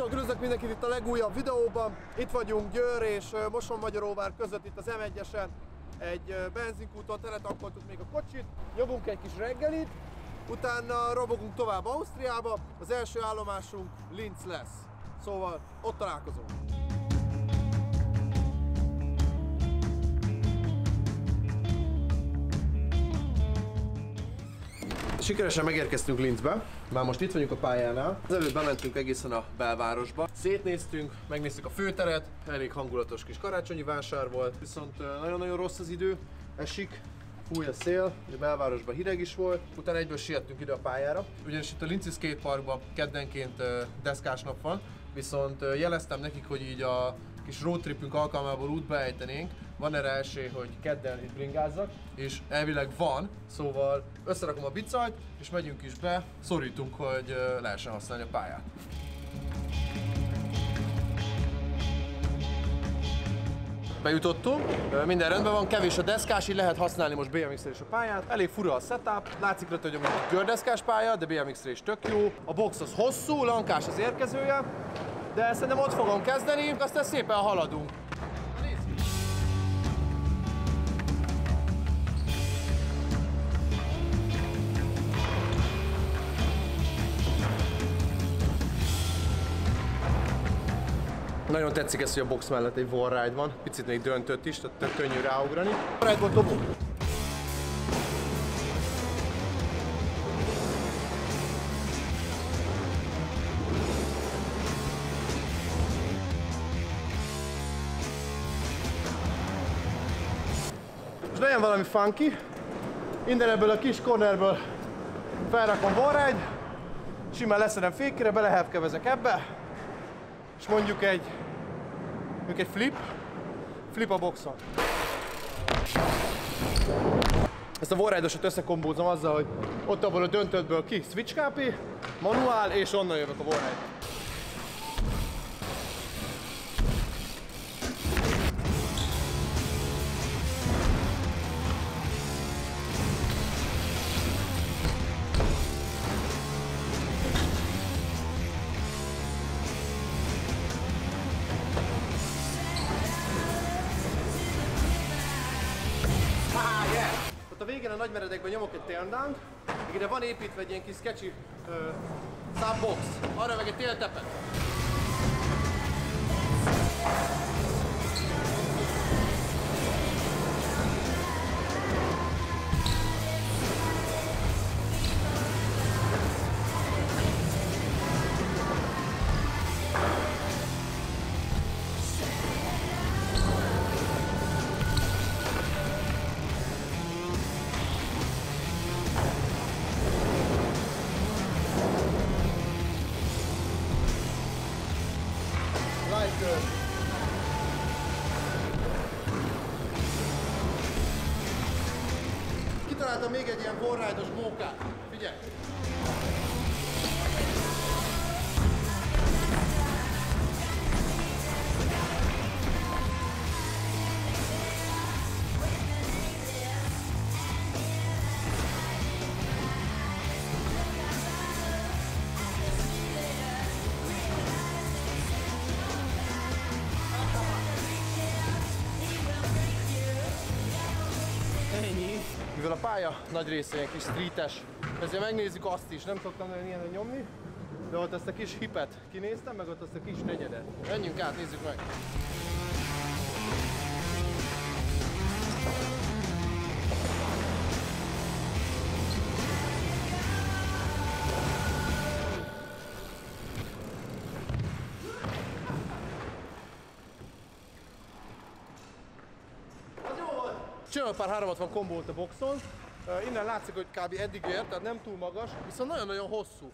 Sziasztok, üdvözlök mindenkit itt a legújabb videóban. Itt vagyunk Győr és Moson Magyaróvár között itt az M1-esen. Egy benzinkúton teletankoltuk még a kocsit, nyomunk egy kis reggelit, utána robogunk tovább Ausztriába. Az első állomásunk Linz lesz. Szóval ott találkozunk. Sikeresen megérkeztünk Linzbe, már most itt vagyunk a pályánál. Az előbb bementünk egészen a belvárosba. Szétnéztünk, megnéztük a főteret, elég hangulatos kis karácsonyi vásár volt, viszont nagyon-nagyon rossz az idő, esik, fúj a szél, a belvárosban hideg is volt, utána egyből siettünk ide a pályára, ugyanis itt a Linci Skate Parkban keddenként deszkás nap van, viszont jeleztem nekik, hogy így a kis roadtripünk alkalmából útba ejtenénk, van erre esély, hogy kedden itt bringázzak, és elvileg van, szóval összerakom a bicajt, és megyünk is be, szorítunk, hogy lehessen használni a pályát. Bejutottunk, minden rendben van, kevés a deszkás, így lehet használni most BMX-re is a pályát. Elég fura a setup, látszik rajta, hogy a gördeszkás pálya, de BMX-re is tök jó. A box az hosszú, lankás az érkezője, de szerintem ott fogom kezdeni, aztán szépen haladunk. Nagyon tetszik ez, hogy a box mellett egy wallride van, picit még döntött is, tehát tök könnyű ráugrani. Wallride-ból dobunk. Most legyen valami funky. Innen ebből a kis cornerből felrakom wallride, simán leszedem fékére, belehevkevezek ebbe, és mondjuk egy, mondjuk egy flip, flip a boxon. Ezt a wallride-osat összekombózom azzal, hogy ott abból a döntöttből ki switch KP, manuál, és onnan jövök a wallride. Ott a végén a nagymeredekben nyomok egy taildown ide van építve egy ilyen kis sketchy uh, subbox, arra meg egy tailtepet. Good. Kitaláltam még egy ilyen borrájdos mókát. Figyelj! Mivel a pálya nagy része ilyen kis streetes, ezért megnézzük azt is, nem szoktam nagyon ilyen nyomni, de ott ezt a kis hipet kinéztem, meg ott azt a kis negyedet. Menjünk át, nézzük meg. Volt! Csinálok pár 360 kombót a boxon. Innen látszik, hogy kb. eddig ért, tehát nem túl magas, viszont nagyon-nagyon hosszú.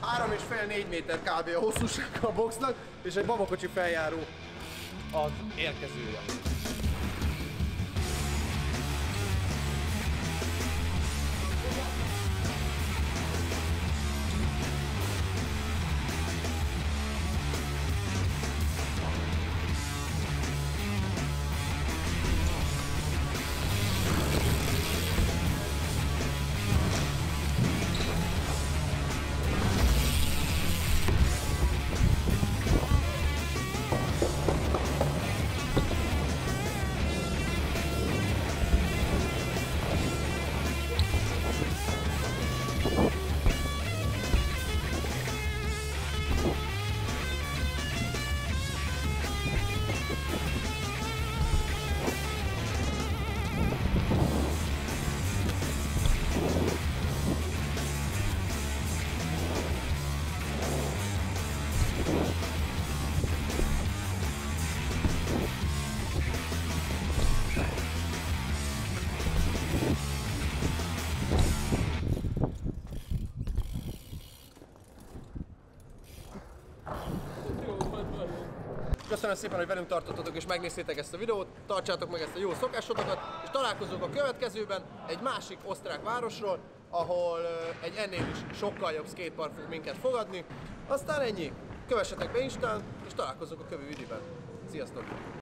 Három és fél négy méter kb. a hosszúság a boxnak, és egy babakocsi feljáró az érkezője. Köszönöm szépen, hogy velünk tartottatok és megnéztétek ezt a videót, tartsátok meg ezt a jó szokásotokat, és találkozunk a következőben egy másik osztrák városról, ahol egy ennél is sokkal jobb skatepark fog minket fogadni. Aztán ennyi, kövessetek be Instán, és találkozunk a következő videóban. Sziasztok!